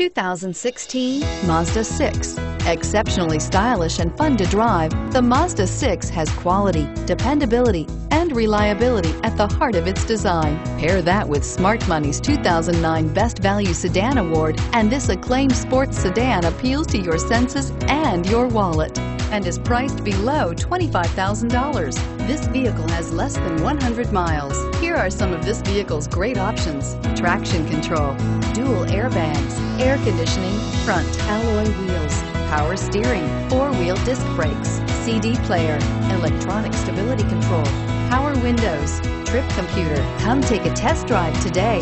2016 Mazda 6. Exceptionally stylish and fun to drive, the Mazda 6 has quality, dependability, and reliability at the heart of its design. Pair that with Smart Money's 2009 Best Value Sedan Award, and this acclaimed sports sedan appeals to your senses and your wallet and is priced below $25,000. This vehicle has less than 100 miles. Here are some of this vehicle's great options. Traction control, dual airbags, air conditioning, front alloy wheels, power steering, four-wheel disc brakes, CD player, electronic stability control, power windows, trip computer. Come take a test drive today.